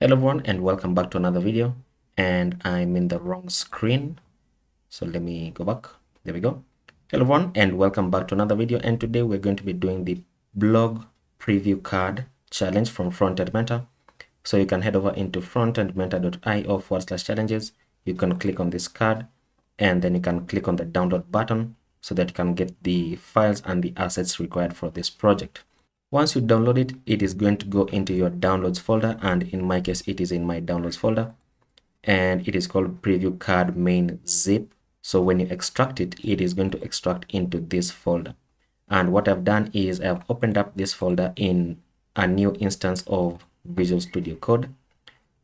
Hello everyone and welcome back to another video. And I'm in the wrong screen so let me go back. There we go. Hello everyone and welcome back to another video. And today we're going to be doing the blog preview card challenge from frontend mentor. So you can head over into frontendmentor.io forward slash challenges. You can click on this card and then you can click on the download button so that you can get the files and the assets required for this project once you download it, it is going to go into your downloads folder and in my case, it is in my downloads folder and it is called preview card main zip. So when you extract it, it is going to extract into this folder. And what I've done is I've opened up this folder in a new instance of Visual Studio Code.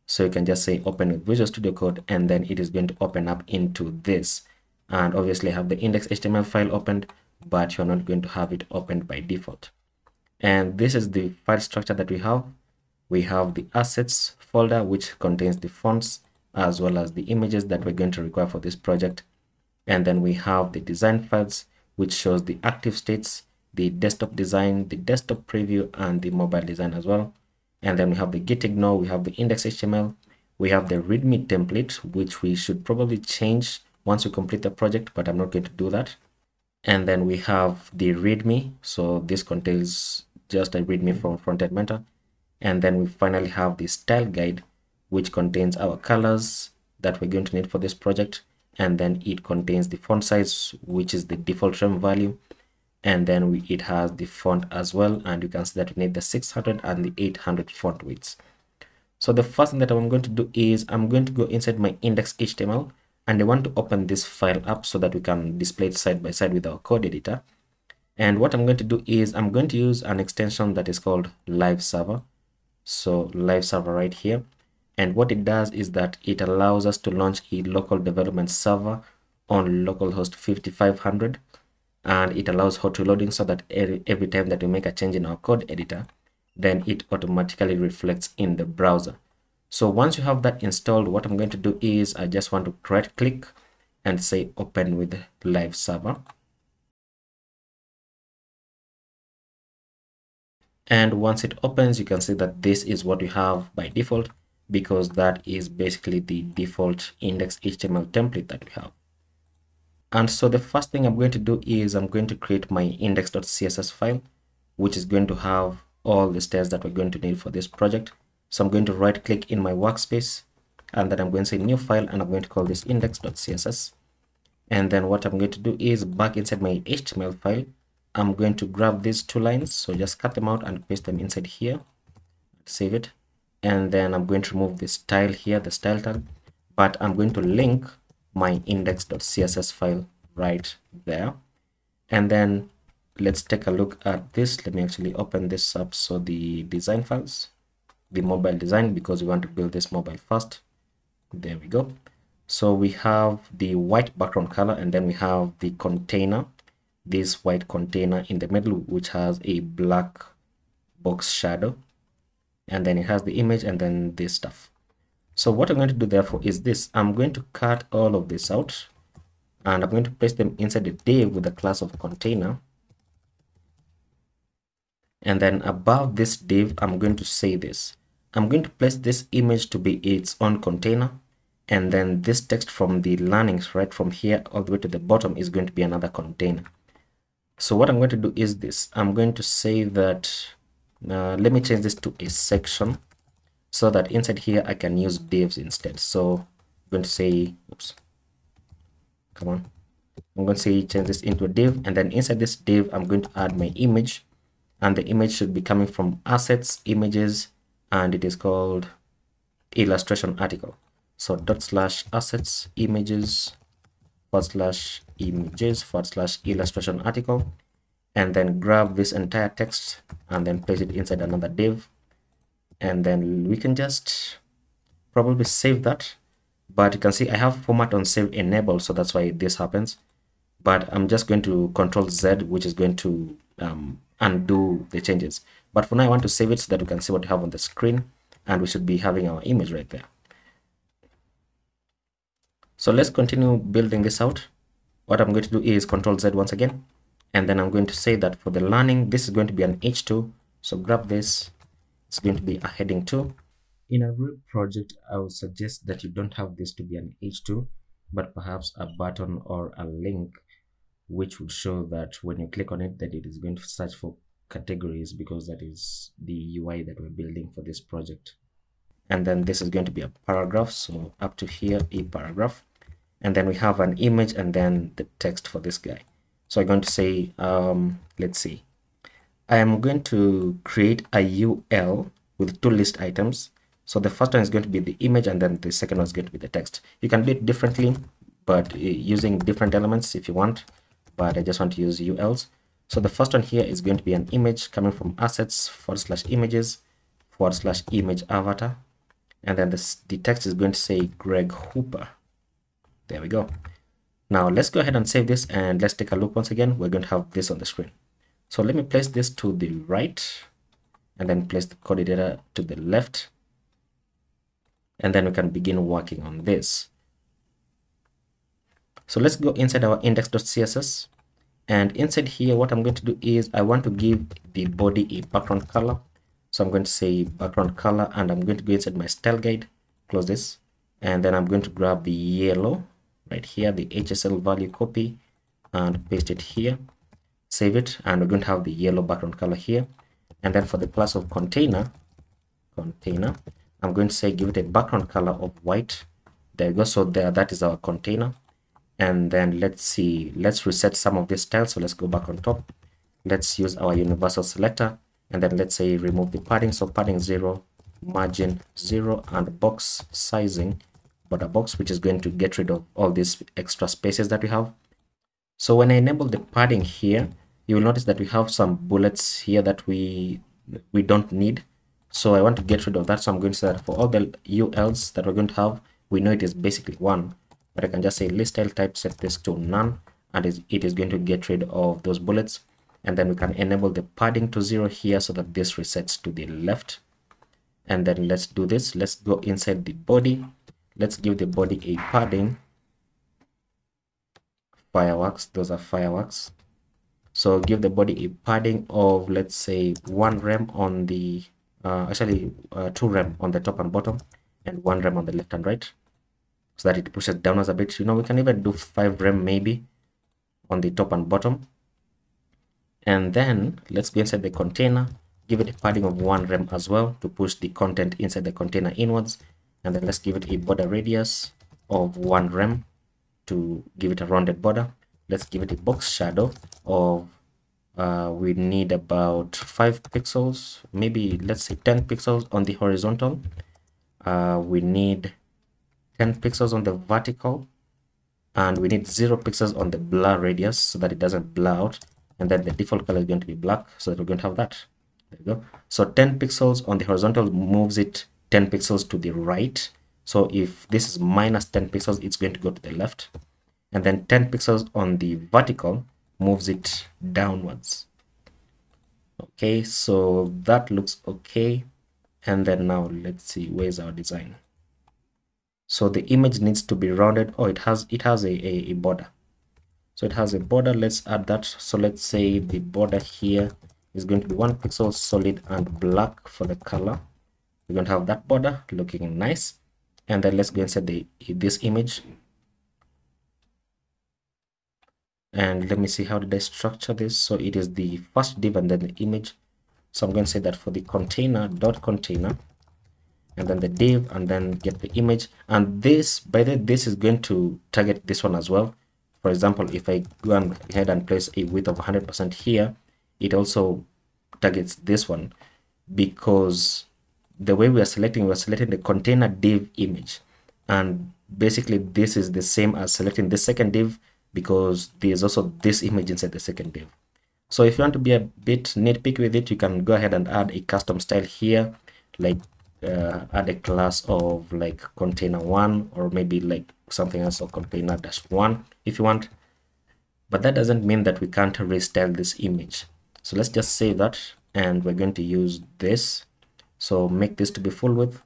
So you can just say open with Visual Studio Code and then it is going to open up into this. And obviously I have the index.html file opened, but you're not going to have it opened by default and this is the file structure that we have. We have the assets folder which contains the fonts as well as the images that we're going to require for this project. And then we have the design files which shows the active states the desktop design the desktop preview and the mobile design as well. And then we have the git ignore we have the index.html we have the readme template which we should probably change once we complete the project but i'm not going to do that and then we have the readme. So this contains just a readme from frontend mentor. And then we finally have the style guide which contains our colors that we're going to need for this project. And then it contains the font size which is the default rem value. And then we, it has the font as well. And you can see that we need the 600 and the 800 font widths. So the first thing that i'm going to do is i'm going to go inside my index html and I want to open this file up so that we can display it side by side with our code editor. And what I'm going to do is I'm going to use an extension that is called live server. So live server right here. And what it does is that it allows us to launch a local development server on localhost 5500 and it allows hot reloading so that every time that we make a change in our code editor then it automatically reflects in the browser so once you have that installed, what I'm going to do is I just want to right click and say open with live server. And once it opens, you can see that this is what you have by default because that is basically the default index HTML template that we have. And so the first thing I'm going to do is I'm going to create my index.css file, which is going to have all the steps that we're going to need for this project. So I'm going to right click in my workspace and then I'm going to say new file and I'm going to call this index.css. And then what I'm going to do is back inside my HTML file, I'm going to grab these two lines. So just cut them out and paste them inside here, save it. And then I'm going to remove the style here, the style tag, but I'm going to link my index.css file right there. And then let's take a look at this. Let me actually open this up. So the design files, the mobile design because we want to build this mobile first there we go. So we have the white background color and then we have the container. This white container in the middle which has a black box shadow. And then it has the image and then this stuff. So what i'm going to do therefore is this. I'm going to cut all of this out and i'm going to place them inside the div with the class of container and then above this div i'm going to say this. I'm going to place this image to be its own container. And then this text from the learnings right from here all the way to the bottom is going to be another container. So what i'm going to do is this. I'm going to say that uh, let me change this to a section so that inside here i can use divs instead. So i'm going to say oops come on. I'm going to say change this into a div. And then inside this div i'm going to add my image and the image should be coming from assets images and it is called illustration article. So dot slash assets images forward slash images forward slash illustration article and then grab this entire text and then place it inside another div. And then we can just probably save that. But you can see i have format on save enabled so that's why this happens. But i'm just going to control z which is going to um, undo the changes. But for now, I want to save it so that we can see what we have on the screen and we should be having our image right there. So let's continue building this out. What I'm going to do is Control Z once again. And then I'm going to say that for the learning, this is going to be an H2. So grab this. It's going to be a heading 2. in a real project i would suggest that you don't have this to be an h2 but perhaps a button or a link which would show that when you click on it that it is going to search for categories because that is the UI that we're building for this project. And then this is going to be a paragraph. So up to here a paragraph. And then we have an image and then the text for this guy. So i'm going to say um, let's see. I am going to create a ul with two list items. So the first one is going to be the image and then the second one is going to be the text. You can do it differently but uh, using different elements if you want but i just want to use uls so the first one here is going to be an image coming from assets forward slash images forward slash image avatar and then this, the text is going to say Greg Hooper. There we go. Now let's go ahead and save this and let's take a look once again. We're going to have this on the screen. So let me place this to the right and then place the code editor to the left. And then we can begin working on this. So let's go inside our index.css and inside here what I'm going to do is I want to give the body a background color so I'm going to say background color and I'm going to go inside my style guide, close this, and then I'm going to grab the yellow right here, the HSL value copy and paste it here, save it, and we're going to have the yellow background color here. And then for the class of container, container, I'm going to say give it a background color of white. There you go. So there, that is our container. And then let's see, let's reset some of these styles. So let's go back on top. Let's use our universal selector. And then let's say remove the padding. So padding 0 margin 0 and box sizing border box which is going to get rid of all these extra spaces that we have. So when i enable the padding here you will notice that we have some bullets here that we we don't need. So i want to get rid of that. So i'm going to say that for all the uls that we're going to have we know it is basically one but i can just say list style type set this to none and it is going to get rid of those bullets. And then we can enable the padding to zero here so that this resets to the left. And then let's do this. Let's go inside the body. Let's give the body a padding. Fireworks. Those are fireworks. So give the body a padding of let's say one rem on the uh, actually uh, two rem on the top and bottom and one rem on the left and right so that it pushes downwards a bit. You know we can even do five rem maybe on the top and bottom. And then let's go inside the container. Give it a padding of one rem as well to push the content inside the container inwards. And then let's give it a border radius of one rem to give it a rounded border. Let's give it a box shadow of uh, we need about five pixels maybe let's say 10 pixels on the horizontal. Uh, we need 10 pixels on the vertical and we need zero pixels on the blur radius so that it doesn't blur out. And then the default color is going to be black so that we're going to have that. There you go. So 10 pixels on the horizontal moves it 10 pixels to the right. So if this is minus 10 pixels it's going to go to the left. And then 10 pixels on the vertical moves it downwards. Okay so that looks okay. And then now let's see where's our design so the image needs to be rounded. Oh it has it has a, a, a border. So it has a border. Let's add that. So let's say the border here is going to be one pixel solid and black for the color. We're going to have that border looking nice. And then let's go inside the this image. And let me see how did i structure this. So it is the first div and then the image. So i'm going to say that for the container dot container and then the div and then get the image and this by the this is going to target this one as well for example, if I go ahead and place a width of 100% here, it also targets this one because the way we are selecting, we're selecting the container div image. And basically this is the same as selecting the second div because there's also this image inside the second div. So if you want to be a bit nitpicky with it, you can go ahead and add a custom style here, like uh, add a class of like container one or maybe like something else or container dash one if you want. But that doesn't mean that we can't restyle this image. So let's just save that and we're going to use this. So make this to be full width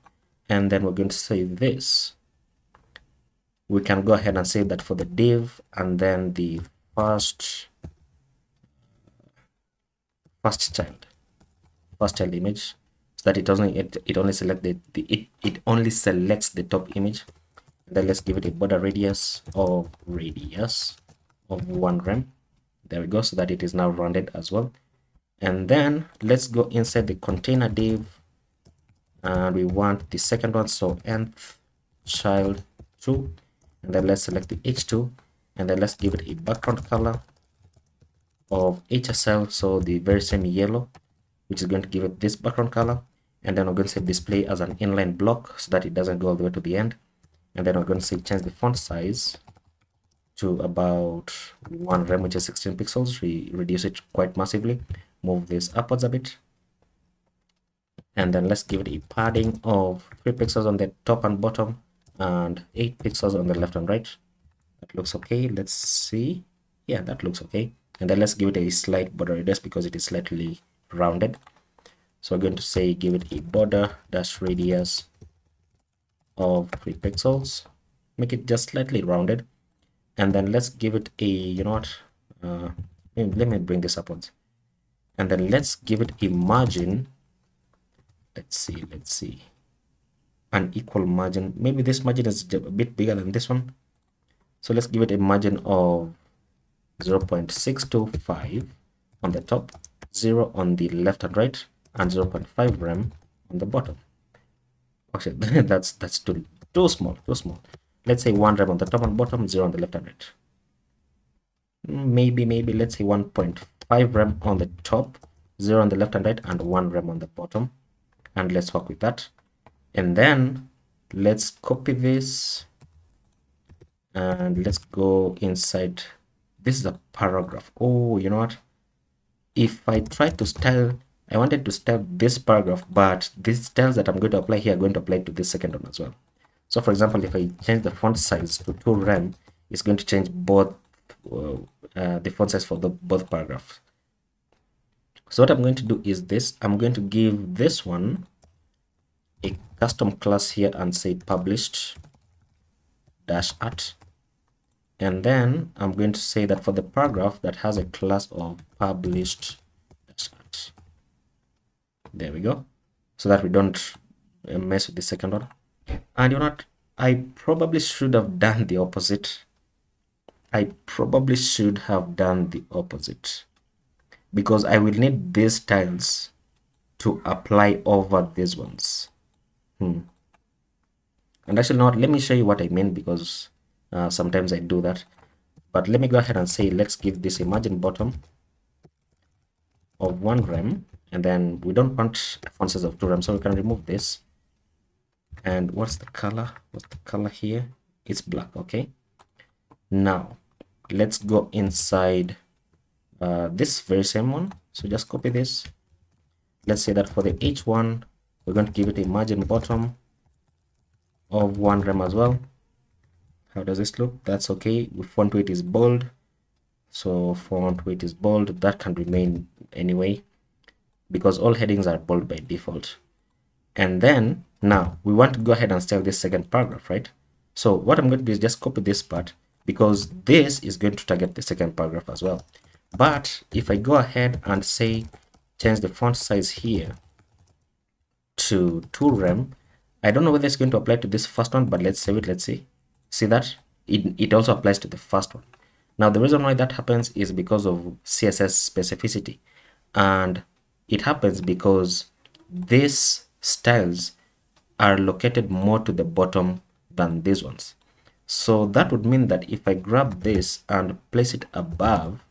and then we're going to save this. We can go ahead and save that for the div and then the first first child first child image so that it only it, it only select the, the it, it only selects the top image. Then let's give it a border radius of radius of one rem. There we go so that it is now rounded as well. And then let's go inside the container div and we want the second one so nth child 2 and then let's select the h2 and then let's give it a background color of hsl so the very same yellow which is going to give it this background color and then we're going to say display as an inline block so that it doesn't go all the way to the end. And then we're going to say change the font size to about one rem which is 16 pixels. We reduce it quite massively. Move this upwards a bit. And then let's give it a padding of 3 pixels on the top and bottom and 8 pixels on the left and right. That looks okay. Let's see. Yeah that looks okay. And then let's give it a slight border radius because it is slightly rounded so we're going to say give it a border dash radius of 3 pixels. Make it just slightly rounded. And then let's give it a you know what? Uh, let me bring this upwards. And then let's give it a margin. Let's see let's see. An equal margin. Maybe this margin is a bit bigger than this one. So let's give it a margin of 0.625 on the top 0 on the left and right and 0.5 rem on the bottom. Actually that's that's too too small too small. Let's say 1 rem on the top and bottom 0 on the left and right. Maybe maybe let's say 1.5 rem on the top 0 on the left and right and 1 rem on the bottom. And let's work with that. And then let's copy this and let's go inside. This is a paragraph. Oh you know what? If i try to style i wanted to style this paragraph but these styles that i'm going to apply here are going to apply to this second one as well. So for example if i change the font size to 2 rem it's going to change both uh, uh, the font size for the both paragraphs. So what i'm going to do is this. I'm going to give this one a custom class here and say published dash art. And then i'm going to say that for the paragraph that has a class of published there we go so that we don't uh, mess with the second one and you're not i probably should have done the opposite i probably should have done the opposite because I will need these tiles to apply over these ones. Hmm. And actually not, let me show you what I mean because uh, sometimes I do that. But let me go ahead and say, let's give this a margin bottom of one rem. And then we don't want font size of two rem, so we can remove this. And what's the color? What's the color here? It's black, okay? Now, let's go inside uh, this very same one so just copy this let's say that for the h1 we're going to give it a margin bottom of one rem as well how does this look that's okay font weight is bold so font weight is bold that can remain anyway because all headings are bold by default and then now we want to go ahead and style this second paragraph right so what i'm going to do is just copy this part because this is going to target the second paragraph as well but if I go ahead and say change the font size here to 2 rem, I don't know whether it's going to apply to this first one, but let's save it. Let's see. See that? It, it also applies to the first one. Now, the reason why that happens is because of CSS specificity. And it happens because these styles are located more to the bottom than these ones. So that would mean that if I grab this and place it above,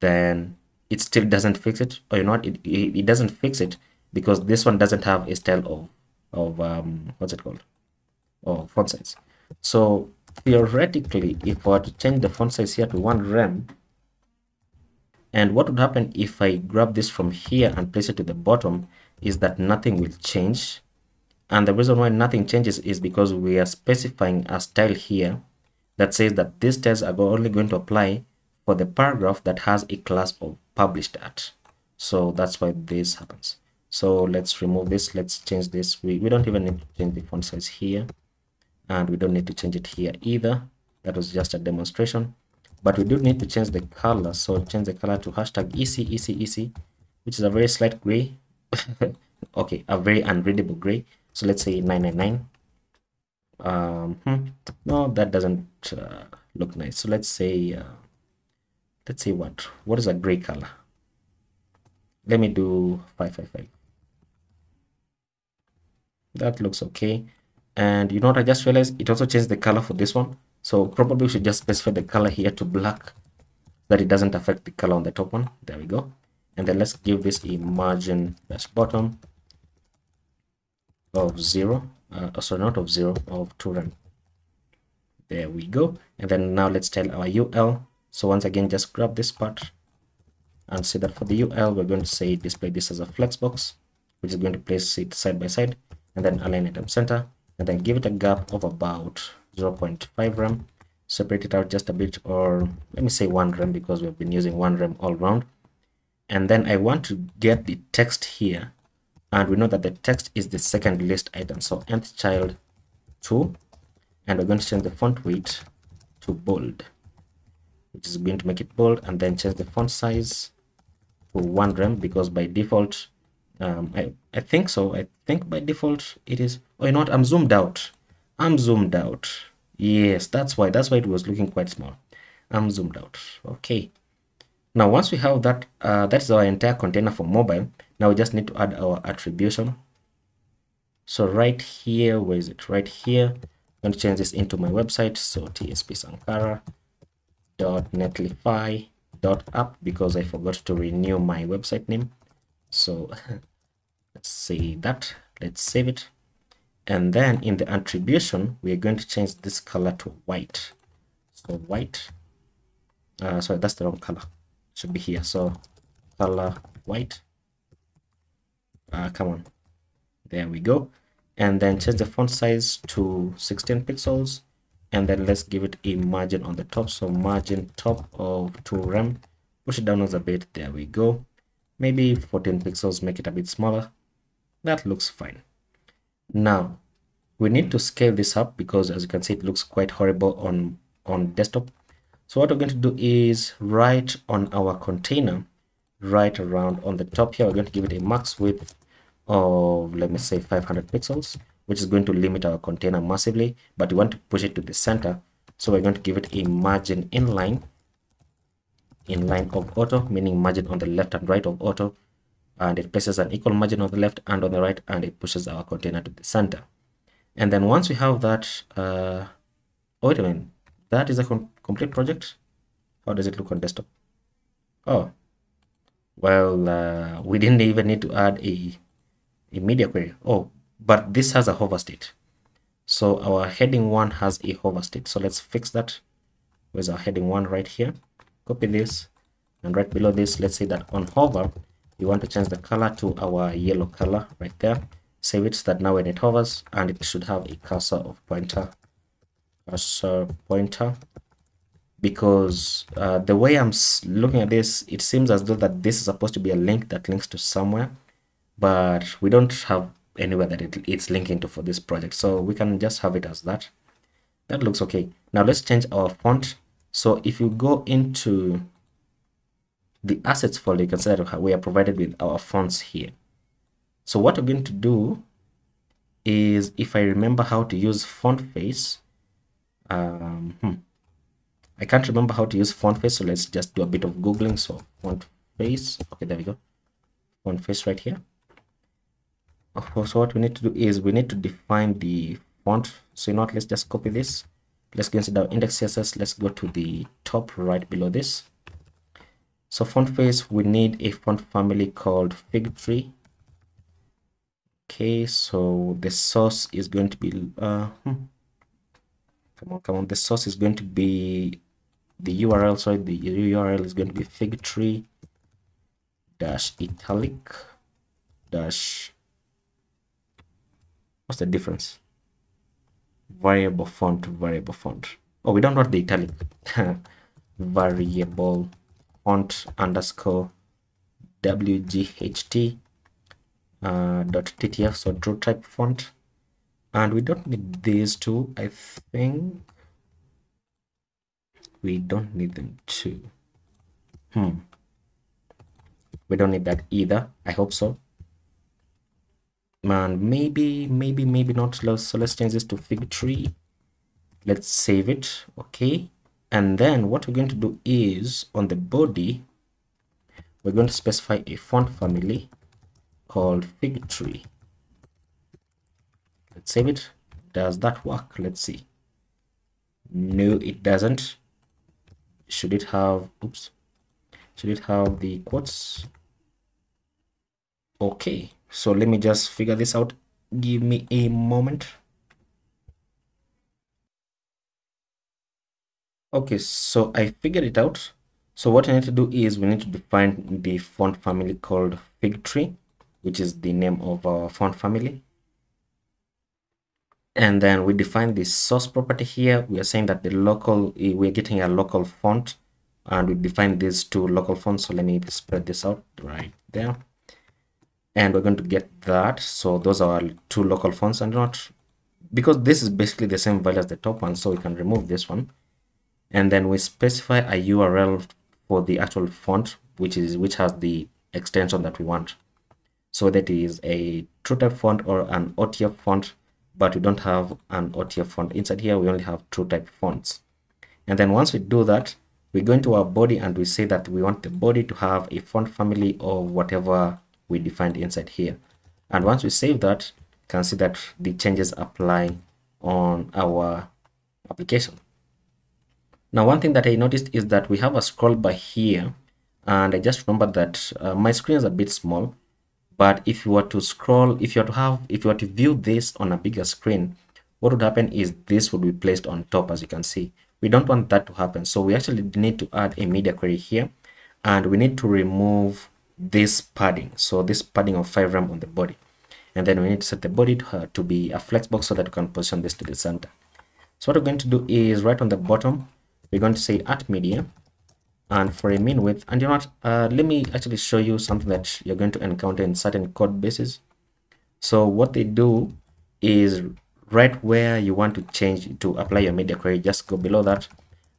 then it still doesn't fix it. Or you know what? It, it, it doesn't fix it because this one doesn't have a style of of um what's it called? Of font size. So theoretically if I were to change the font size here to one rem and what would happen if I grab this from here and place it to the bottom is that nothing will change. And the reason why nothing changes is because we are specifying a style here that says that these styles are only going to apply for the paragraph that has a class of published at so that's why this happens. So let's remove this let's change this. We, we don't even need to change the font size here. And we don't need to change it here either. That was just a demonstration but we do need to change the color so change the color to hashtag ec ec ec which is a very slight gray. Okay a very unreadable gray. So let's say 999 um hmm, no that doesn't uh, look nice. So let's say uh, let's say what? What is a gray color? Let me do 555 that looks okay. And you know what i just realized? It also changed the color for this one so probably we should just specify the color here to black that it doesn't affect the color on the top one. There we go. And then let's give this a margin dash bottom of zero uh, oh, sorry not of zero of two rem there we go. And then now let's tell our ul so once again just grab this part and see that for the ul we're going to say display this as a flexbox which is going to place it side by side and then align item center and then give it a gap of about 0.5 rem separate it out just a bit or let me say one rem because we've been using one rem all round. And then i want to get the text here and we know that the text is the second list item. So nth child 2 and we're going to change the font weight to bold which is going to make it bold and then change the font size to one rem because by default um, I, I think so. I think by default it is oh you know what? I'm zoomed out. I'm zoomed out yes that's why that's why it was looking quite small. I'm zoomed out. Okay. Now once we have that uh, that's our entire container for mobile now we just need to add our attribution. So right here where is it? Right here. I'm going to change this into my website. So tsb sankara dot netlify dot app because I forgot to renew my website name. So let's see that. Let's save it and then in the attribution we're going to change this color to white. So white uh, sorry that's the wrong color. Should be here. So color white. Uh, come on. There we go. And then change the font size to 16 pixels. And then let's give it a margin on the top. So margin top of 2 rem. Push it down a bit. There we go. Maybe 14 pixels make it a bit smaller. That looks fine now we need to scale this up because as you can see it looks quite horrible on on desktop. So what we're going to do is right on our container right around on the top here we're going to give it a max width of let me say 500 pixels which is going to limit our container massively but we want to push it to the center. So we're going to give it a margin inline inline of auto meaning margin on the left and right of auto and it places an equal margin on the left and on the right and it pushes our container to the center. And then once we have that uh oh, wait a minute. That is a com complete project? How does it look on desktop? Oh well uh, we didn't even need to add a a media query. Oh but this has a hover state. So our heading one has a hover state. So let's fix that with our heading one right here. Copy this. And right below this let's say that on hover we want to change the color to our yellow color right there. Save it so that now when it hovers and it should have a cursor of pointer. Cursor pointer. Because uh, the way I'm looking at this it seems as though that this is supposed to be a link that links to somewhere but we don't have anywhere that it, it's linking to for this project. So we can just have it as that. That looks okay. Now let's change our font. So if you go into the assets folder, you can see that we are provided with our fonts here. So what we're going to do is, if I remember how to use font face, um, hmm, I can't remember how to use font face, so let's just do a bit of Googling. So font face, okay, there we go. Font face right here. So what we need to do is we need to define the font. So you know what, let's just copy this. Let's go into our index CSS. Let's go to the top right below this so font face, we need a font family called Figtree. Okay, so the source is going to be, uh, hmm. come on, come on. The source is going to be the URL. Sorry, the URL is going to be Figtree dash italic dash. What's the difference? Variable font, variable font. Oh, we don't want the italic. variable font underscore wght uh, dot ttf so true type font. And we don't need these two i think. We don't need them too hmm. We don't need that either. I hope so. Man maybe maybe maybe not. So let's change this to Figtree. Let's save it. Okay and then what we're going to do is on the body we're going to specify a font family called Figtree. Let's save it. Does that work? Let's see. No it doesn't. Should it have oops. Should it have the quotes? Okay so let me just figure this out. Give me a moment okay so i figured it out. So what i need to do is we need to define the font family called Figtree which is the name of our font family. And then we define the source property here. We are saying that the local eh, we're getting a local font and we define these two local fonts. So let me spread this out right there. And we're going to get that. So those are two local fonts and not because this is basically the same value as the top one so we can remove this one and then we specify a url for the actual font which is which has the extension that we want. So that is a TrueType font or an OTF font but we don't have an OTF font. Inside here we only have TrueType fonts. And then once we do that we go into our body and we say that we want the body to have a font family or whatever we defined inside here. And once we save that you can see that the changes apply on our application now one thing that i noticed is that we have a scroll bar here and i just remember that uh, my screen is a bit small but if you were to scroll if you were to have if you were to view this on a bigger screen what would happen is this would be placed on top as you can see. We don't want that to happen. So we actually need to add a media query here and we need to remove this padding. So this padding of 5 rem on the body. And then we need to set the body to, uh, to be a flexbox so that we can position this to the center. So what we're going to do is right on the bottom we're going to say at media. And for a min width and you know what? Uh, let me actually show you something that you're going to encounter in certain code bases. So what they do is right where you want to change to apply your media query just go below that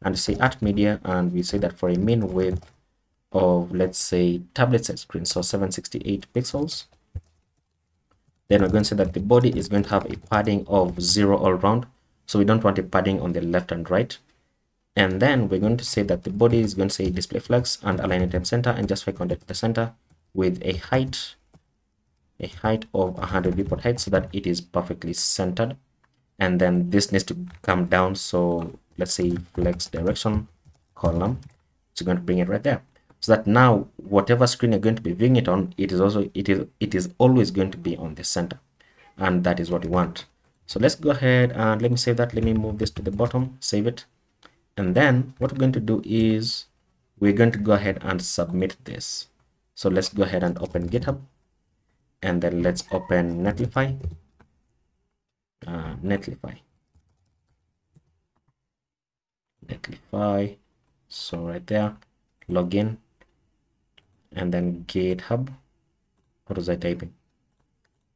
and say at media and we say that for a min width of let's say tablet size screen so 768 pixels then we're going to say that the body is going to have a padding of zero all around so we don't want a padding on the left and right and then we're going to say that the body is going to say display flex and align it in center and just justify content the center with a height a height of 100 viewport height so that it is perfectly centered. And then this needs to come down. So let's say flex direction column so going to bring it right there. So that now whatever screen you're going to be viewing it on it is also it is it is always going to be on the center. And that is what we want. So let's go ahead and let me save that. Let me move this to the bottom save it and then what we're going to do is we're going to go ahead and submit this. So let's go ahead and open github. And then let's open netlify. Uh, netlify. Netlify. So right there login. And then github. What was i typing?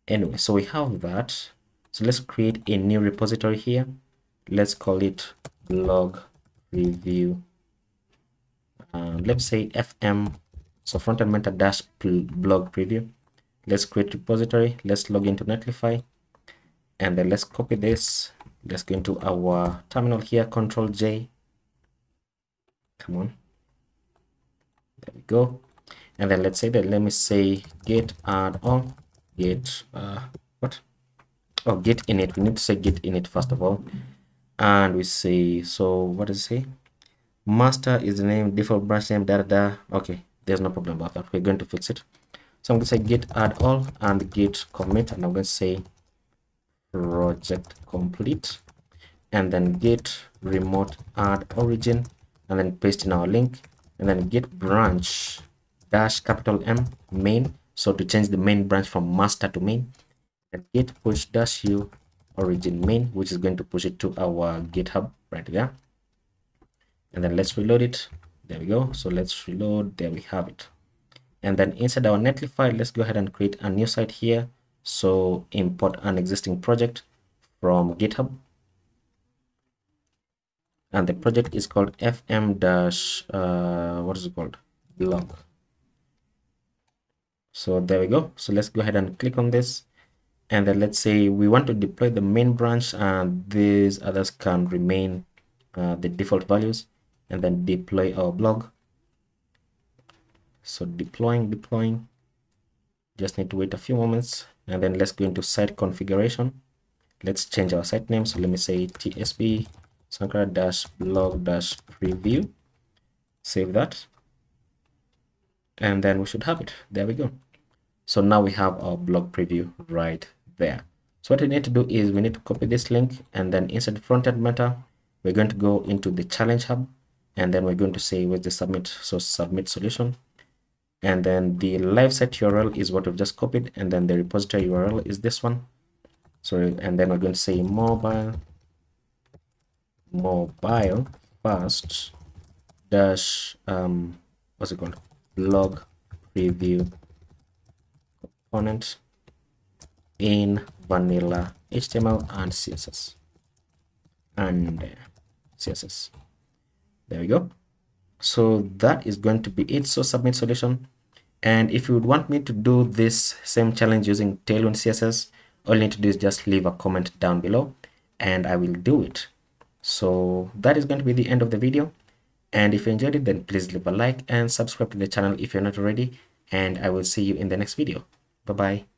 Anyway so we have that. So let's create a new repository here. Let's call it blog review uh, let's say fm so front-end mentor dash blog preview. Let's create repository. Let's log into netlify. And then let's copy this. Let's go into our terminal here control j. Come on. There we go. And then let's say that let me say git add on. Git uh what? Oh git init. We need to say git init first of all and we say so what does it say? Master is the name default branch name da, da, okay there's no problem about that. We're going to fix it. So i'm going to say git add all and git commit and i'm going to say project complete. And then git remote add origin and then paste in our link. And then git branch dash capital m main. So to change the main branch from master to main. And git push dash u origin main which is going to push it to our github right there and then let's reload it. There we go. So let's reload. There we have it. And then inside our netlify let's go ahead and create a new site here. So import an existing project from github. And the project is called fm dash uh what is it called? Blog so there we go. So let's go ahead and click on this and then let's say we want to deploy the main branch and these others can remain uh, the default values and then deploy our blog. So deploying deploying just need to wait a few moments and then let's go into site configuration. Let's change our site name. So let me say tsb sankara dash blog dash preview. Save that. And then we should have it. There we go. So now we have our blog preview right there. So what we need to do is we need to copy this link and then inside front-end mentor. We're going to go into the challenge hub and then we're going to say with the submit so submit solution. And then the live site url is what we've just copied and then the repository url is this one. So and then we're going to say mobile mobile first dash um what's it called? Blog preview component in vanilla html and css and uh, css there we go. So that is going to be it. So submit solution. And if you would want me to do this same challenge using tailwind css all you need to do is just leave a comment down below and i will do it. So that is going to be the end of the video. And if you enjoyed it then please leave a like and subscribe to the channel if you're not already. And i will see you in the next video. Bye bye